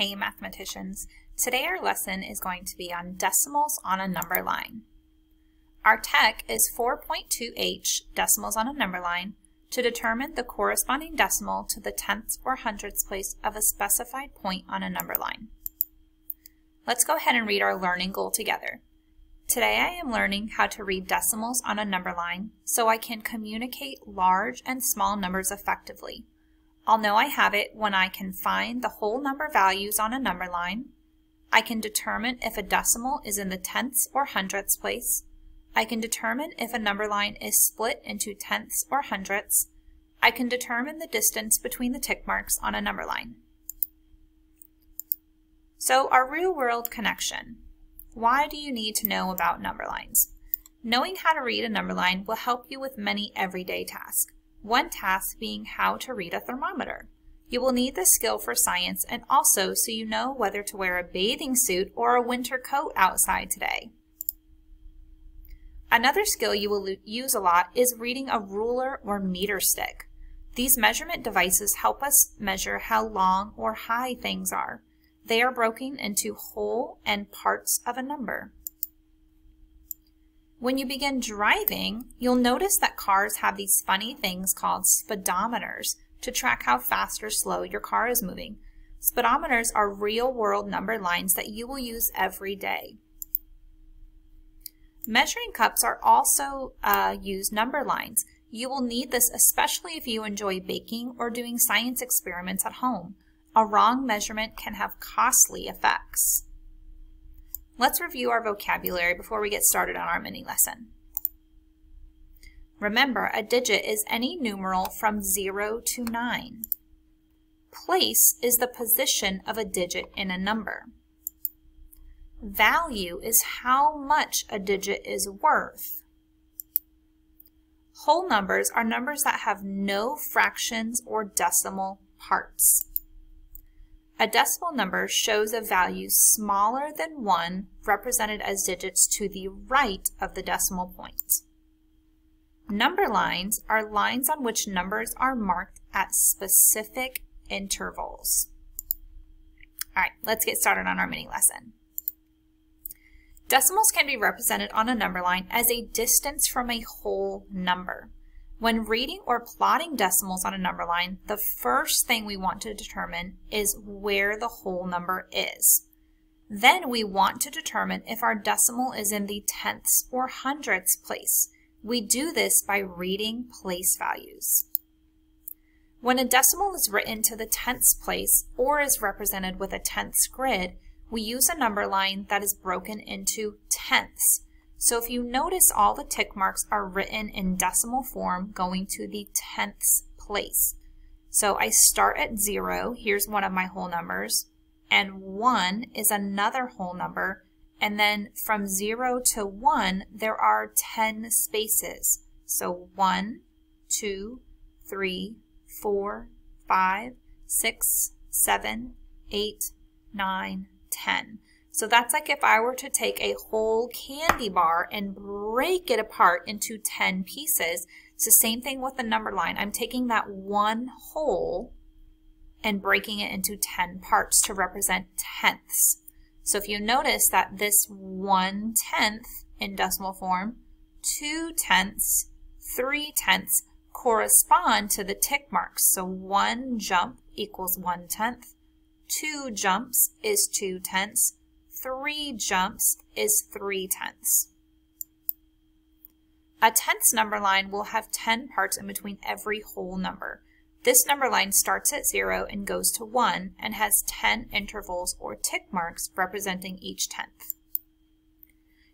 Hey mathematicians, today our lesson is going to be on decimals on a number line. Our TEK is 4.2h decimals on a number line to determine the corresponding decimal to the tenths or hundredths place of a specified point on a number line. Let's go ahead and read our learning goal together. Today I am learning how to read decimals on a number line so I can communicate large and small numbers effectively. I'll know I have it when I can find the whole number values on a number line. I can determine if a decimal is in the tenths or hundredths place. I can determine if a number line is split into tenths or hundredths. I can determine the distance between the tick marks on a number line. So our real-world connection. Why do you need to know about number lines? Knowing how to read a number line will help you with many everyday tasks one task being how to read a thermometer. You will need this skill for science and also so you know whether to wear a bathing suit or a winter coat outside today. Another skill you will use a lot is reading a ruler or meter stick. These measurement devices help us measure how long or high things are. They are broken into whole and parts of a number. When you begin driving, you'll notice that cars have these funny things called speedometers to track how fast or slow your car is moving. Speedometers are real-world number lines that you will use every day. Measuring cups are also uh, used number lines. You will need this especially if you enjoy baking or doing science experiments at home. A wrong measurement can have costly effects. Let's review our vocabulary before we get started on our mini lesson. Remember, a digit is any numeral from 0 to 9. Place is the position of a digit in a number. Value is how much a digit is worth. Whole numbers are numbers that have no fractions or decimal parts. A decimal number shows a value smaller than 1 represented as digits to the right of the decimal point. Number lines are lines on which numbers are marked at specific intervals. All right, let's get started on our mini lesson. Decimals can be represented on a number line as a distance from a whole number. When reading or plotting decimals on a number line, the first thing we want to determine is where the whole number is. Then we want to determine if our decimal is in the tenths or hundredths place. We do this by reading place values. When a decimal is written to the tenths place or is represented with a tenths grid, we use a number line that is broken into tenths. So if you notice all the tick marks are written in decimal form going to the tenths place. So I start at zero, here's one of my whole numbers, and one is another whole number, and then from zero to one, there are 10 spaces. So one, two, three, four, five, six, seven, eight, nine, ten. So that's like if I were to take a whole candy bar and break it apart into 10 pieces. It's the same thing with the number line. I'm taking that one whole and breaking it into 10 parts to represent tenths. So if you notice that this one tenth in decimal form, two tenths, three tenths correspond to the tick marks. So one jump equals one tenth, two jumps is two tenths, three jumps is three tenths. A tenths number line will have 10 parts in between every whole number. This number line starts at 0 and goes to 1 and has 10 intervals or tick marks representing each tenth.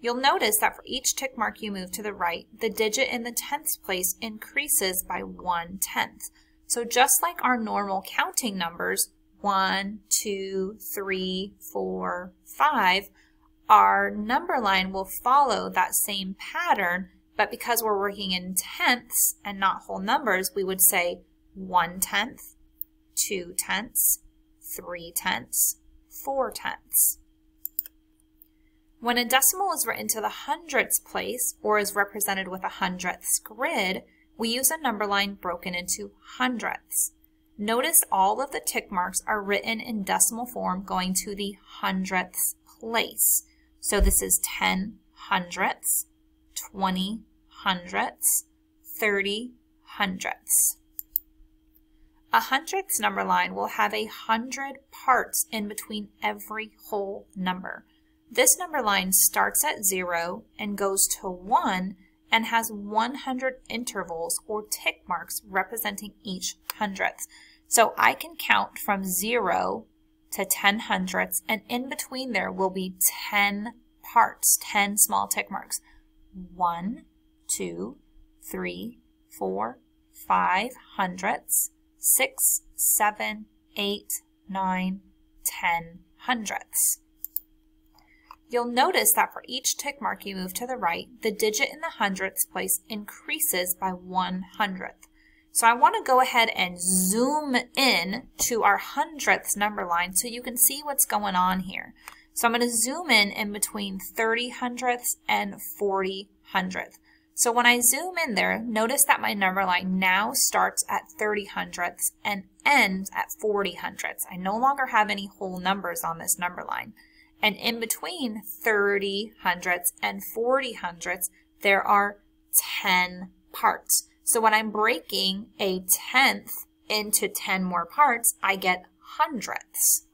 You'll notice that for each tick mark you move to the right, the digit in the tenths place increases by one tenth. So just like our normal counting numbers, one, two, three, four, five, our number line will follow that same pattern, but because we're working in tenths and not whole numbers, we would say one tenth, two tenths, three tenths, four tenths. When a decimal is written to the hundredths place or is represented with a hundredths grid, we use a number line broken into hundredths. Notice all of the tick marks are written in decimal form going to the hundredths place. So this is 10 hundredths, 20 hundredths, 30 hundredths. A hundredths number line will have a hundred parts in between every whole number. This number line starts at zero and goes to one and has 100 intervals or tick marks representing each hundredth. So I can count from 0 to 10 hundredths, and in between there will be 10 parts, 10 small tick marks. 1, 2, 3, 4, 5 hundredths, 6, 7, 8, 9, 10 hundredths. You'll notice that for each tick mark you move to the right, the digit in the hundredths place increases by one hundredth. So I want to go ahead and zoom in to our hundredths number line so you can see what's going on here. So I'm going to zoom in in between 30 hundredths and 40 hundredths. So when I zoom in there, notice that my number line now starts at 30 hundredths and ends at 40 hundredths. I no longer have any whole numbers on this number line. And in between 30 hundredths and 40 hundredths, there are 10 parts. So when I'm breaking a tenth into 10 more parts, I get hundredths.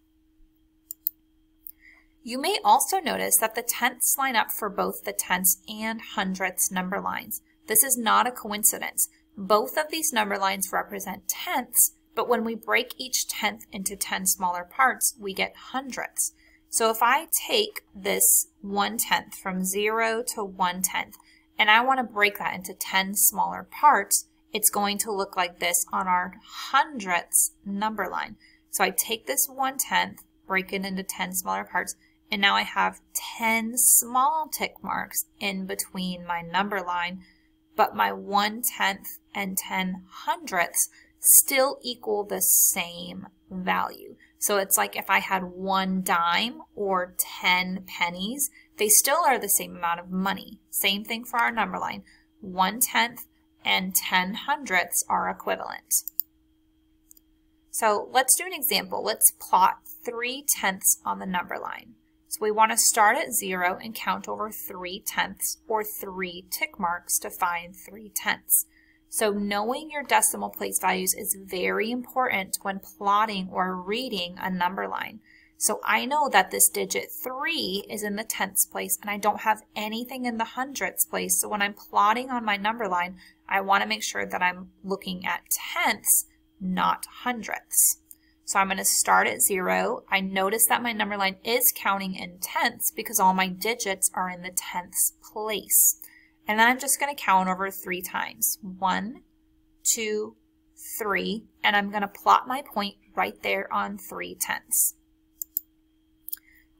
You may also notice that the tenths line up for both the tenths and hundredths number lines. This is not a coincidence. Both of these number lines represent tenths, but when we break each tenth into 10 smaller parts, we get hundredths. So if I take this one tenth from zero to one tenth, and I want to break that into 10 smaller parts, it's going to look like this on our hundredths number line. So I take this one tenth, break it into 10 smaller parts, and now I have 10 small tick marks in between my number line, but my one tenth and 10 hundredths still equal the same value. So it's like if I had one dime or 10 pennies, they still are the same amount of money. Same thing for our number line. One tenth and 10 hundredths are equivalent. So let's do an example. Let's plot 3 tenths on the number line. So we want to start at 0 and count over 3 tenths or 3 tick marks to find 3 tenths. So knowing your decimal place values is very important when plotting or reading a number line. So I know that this digit 3 is in the tenths place and I don't have anything in the hundredths place. So when I'm plotting on my number line, I want to make sure that I'm looking at tenths, not hundredths. So I'm going to start at 0. I notice that my number line is counting in tenths because all my digits are in the tenths place. And then I'm just going to count over three times. One, two, three, and I'm going to plot my point right there on three tenths.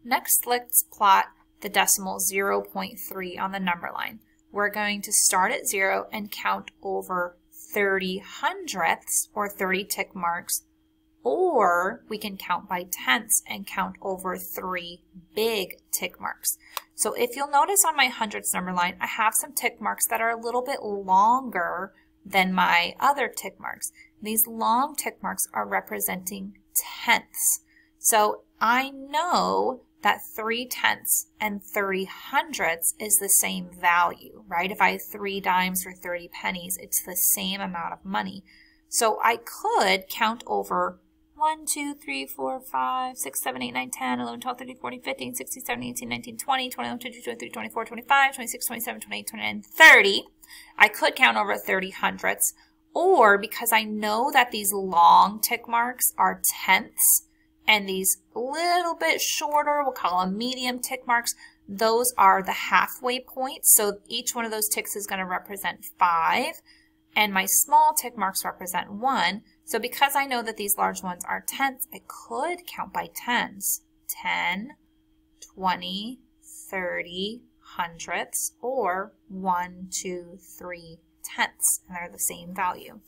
Next, let's plot the decimal 0.3 on the number line. We're going to start at zero and count over 30 hundredths or 30 tick marks or we can count by tenths and count over three big tick marks. So if you'll notice on my hundredths number line, I have some tick marks that are a little bit longer than my other tick marks. These long tick marks are representing tenths. So I know that 3 tenths and 30 hundredths is the same value, right? If I have 3 dimes for 30 pennies, it's the same amount of money. So I could count over 1, 2, 3, 4, 5, 6, 7, 8, 9, 10, 11, 12, 13, 14, 15, 16, 17, 18, 19, 20, 21, 22, 23, 24, 25, 26, 27, 28, 29, 30. I could count over 30 hundredths. Or because I know that these long tick marks are tenths and these little bit shorter, we'll call them medium tick marks, those are the halfway points. So each one of those ticks is going to represent 5 and my small tick marks represent 1. So because I know that these large ones are tenths, I could count by tens. 10, 20, 30, hundredths, or 1, 2, 3 tenths, and they're the same value.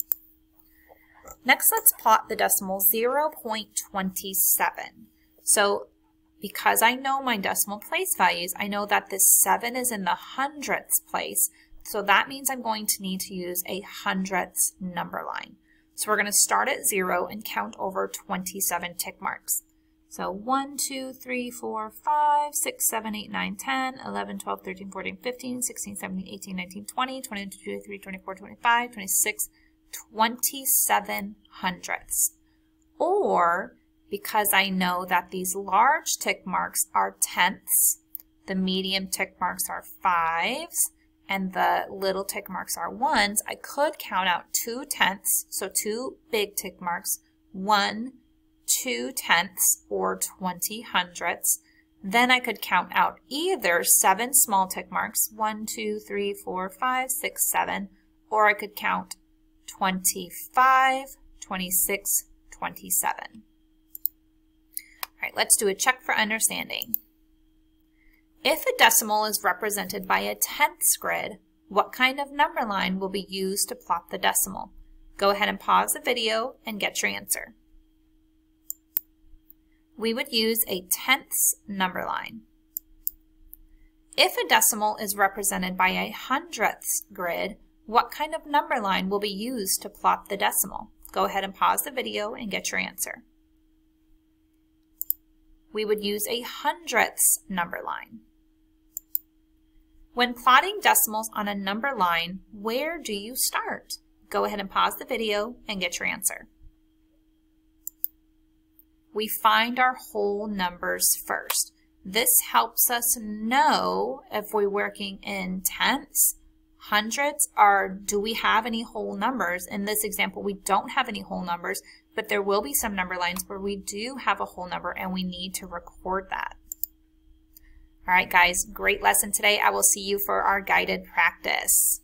Next, let's plot the decimal 0.27. So because I know my decimal place values, I know that this 7 is in the hundredths place, so that means I'm going to need to use a hundredths number line. So we're going to start at 0 and count over 27 tick marks. So 1, 2, 3, 4, 5, 6, 7, 8, 9, 10, 11, 12, 13, 14, 15, 16, 17, 18, 19, 20, 22, 23, 24, 25, 26, 27 hundredths. Or, because I know that these large tick marks are tenths, the medium tick marks are fives, and the little tick marks are ones, I could count out two tenths, so two big tick marks, one, two tenths or 20 hundredths. Then I could count out either seven small tick marks, one, two, three, four, five, six, seven, or I could count 25, 26, 27. All right, let's do a check for understanding. If a decimal is represented by a tenths grid, what kind of number line will be used to plot the decimal? Go ahead and pause the video and get your answer we would use a tenths number line. If a decimal is represented by a hundredths grid, what kind of number line will be used to plot the decimal? Go ahead and pause the video and get your answer. We would use a hundredths number line. When plotting decimals on a number line, where do you start? Go ahead and pause the video and get your answer we find our whole numbers first. This helps us know if we're working in tenths, hundreds, are, do we have any whole numbers? In this example, we don't have any whole numbers, but there will be some number lines where we do have a whole number and we need to record that. All right, guys, great lesson today. I will see you for our guided practice.